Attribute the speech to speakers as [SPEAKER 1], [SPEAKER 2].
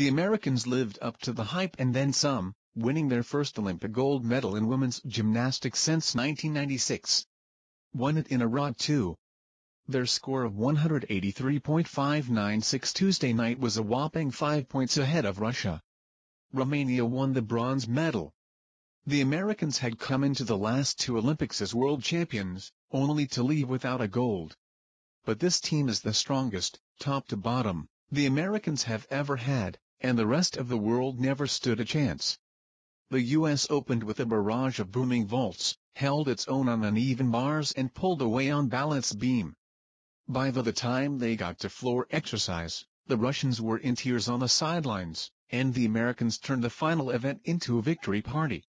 [SPEAKER 1] The Americans lived up to the hype and then some, winning their first Olympic gold medal in women's gymnastics since 1996. Won it in a rod too. Their score of 183.596 Tuesday night was a whopping 5 points ahead of Russia. Romania won the bronze medal. The Americans had come into the last two Olympics as world champions, only to leave without a gold. But this team is the strongest, top to bottom, the Americans have ever had, and the rest of the world never stood a chance. The U.S. opened with a barrage of booming vaults, held its own on uneven bars and pulled away on balance beam. By the time they got to floor exercise, the Russians were in tears on the sidelines, and the Americans turned the final event into a victory party.